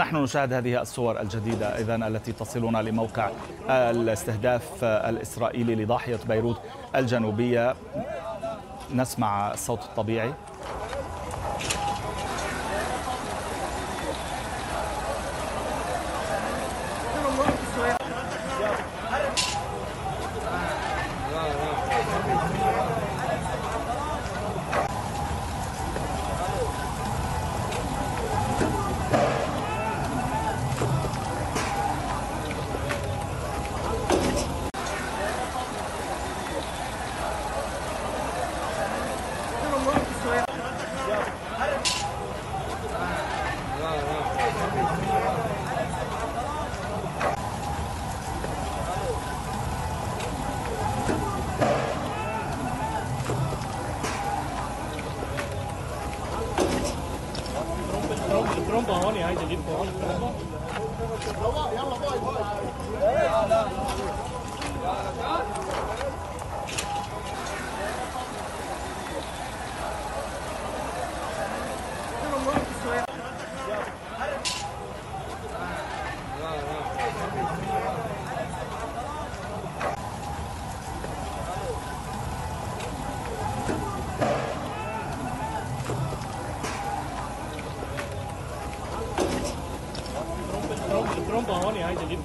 ونحن نشاهد هذه الصور الجديدة إذا التي تصلنا لموقع الاستهداف الإسرائيلي لضاحية بيروت الجنوبية نسمع الصوت الطبيعي trombone anche lì fuori. không bỏ nè, anh chỉ đi bỏ.